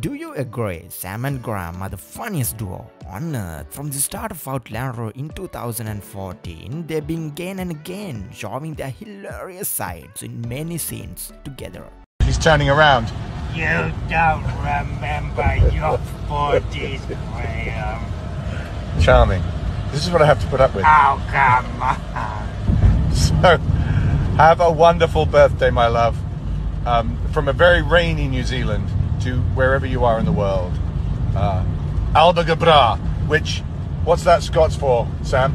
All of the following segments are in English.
Do you agree Sam and Graham are the funniest duo on earth? From the start of Outlander in 2014, they've been again and again showing their hilarious sides in many scenes together. He's turning around. You don't remember your 40s, Graham. Charming. This is what I have to put up with. Oh, come on. So, have a wonderful birthday, my love. Um, from a very rainy New Zealand to wherever you are in the world. Uh, Alba gu bràth, which, what's that Scots for, Sam?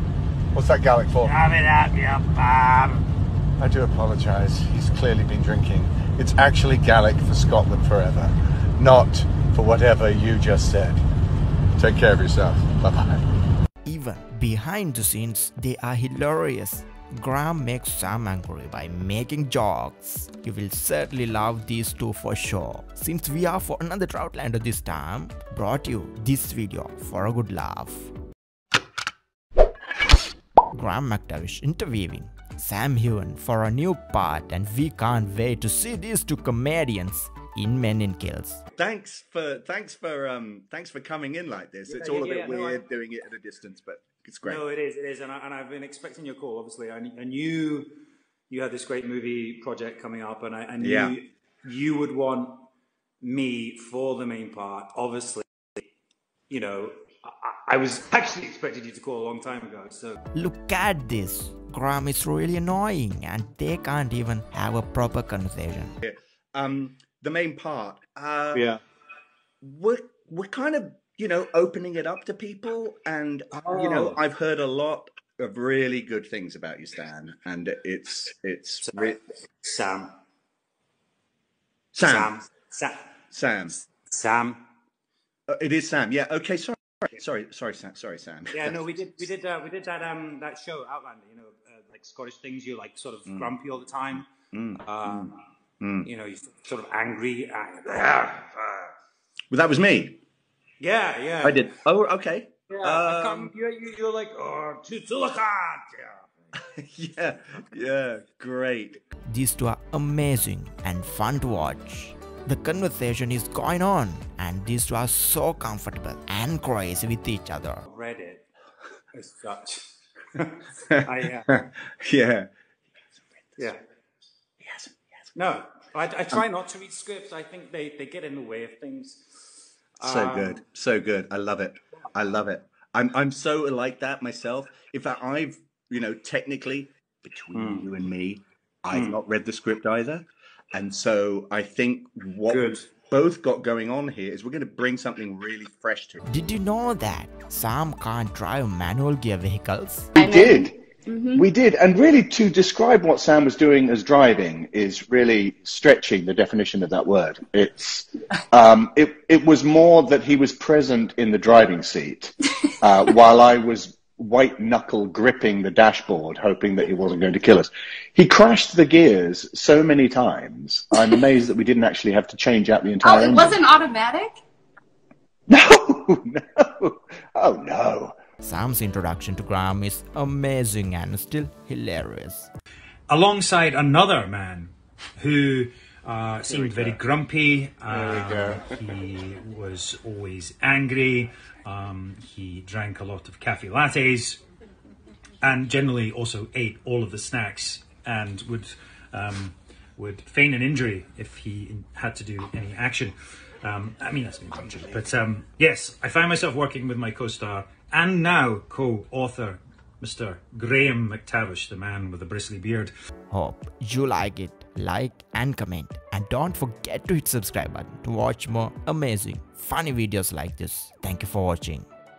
What's that Gaelic for? Have it up, you bum. I do apologise. He's clearly been drinking. It's actually Gaelic for Scotland forever, not for whatever you just said. Take care of yourself. Bye bye. Even behind the scenes, they are hilarious. Graham makes Sam angry by making jokes. You will certainly love these two for sure. Since we are for another Droughtlander this time, brought you this video for a good laugh. Graham McTavish interviewing Sam Heughan for a new part and we can't wait to see these two comedians in Men in Kilts. Thanks for thanks for um thanks for coming in like this. it's Yeah, all a bit yeah, no, weird I- doing it at a distance, but it's great. No, it is, it is, and, I, and I've been expecting your call. Obviously, I, I knew you had this great movie project coming up, and I, I knew Yeah. you would want me for the main part. Obviously, you know, I, I was actually expecting you to call a long time ago. So Look at this. Graham is really annoying and they can't even have a proper conversation. Um, the main part. Uh, yeah, we're we're kind of you know opening it up to people, and you know Oh. I've heard a lot of really good things about you, Stan, and it's it's re- Sam, Sam Sam, Sam. Sam, Sam. Uh, it is Sam. Yeah. Okay. Sorry. Sorry. Sorry. Sam. Sorry, Sam. Yeah, no, we did, we did, uh, we did that, um, that show Outlander. You know, uh, like Scottish things. You're like sort of grumpy all the time. Um, You know, you're sort of angry. Well, that was me. Yeah, yeah. I did. Oh, okay. Yeah, Um, can't, you're, you- you're like, oh, to Tulach Ard. Yeah. yeah. Yeah. Great. These two are amazing and fun to watch. The conversation is going on and these two are so comfortable and crazy with each other. Reddit as such. I, uh, yeah. yeah. No, I, I try not to read scripts. I think they, they get in the way of things. So Um, good, so good. I love it. I love it. I'm I'm so like that myself. In fact, I've you know technically between Hmm. you and me, I've not read the script either, and so I think what Good. both got going on here is we're going to bring something really fresh to it. Did you know that Sam can't drive manual gear vehicles? We did. We did. And really, to describe what Sam was doing as driving is really stretching the definition of that word. It's, um, it, it was more that he was present in the driving seat uh, while I was white knuckle gripping the dashboard, hoping that he wasn't going to kill us. He crashed the gears so many times. I'm amazed that we didn't actually have to change out the entire. Oh, entire it engine. wasn't automatic? No, no. Oh, no. Sam's introduction to Graham is amazing and still hilarious. alongside another man who uh, seemed very grumpy. Uh, he was always angry. Um, he drank a lot of cafe lattes and generally also ate all of the snacks and would um, would feign an injury if he had to do any action. Um, I mean, that's an injury. But um, yes, I find myself working with my co-star and now co-author, Mr. Graham McTavish, the man with the bristly beard. Hope you like it. Like and comment. And don't forget to hit subscribe button to watch more amazing, funny videos like this. Thank you for watching.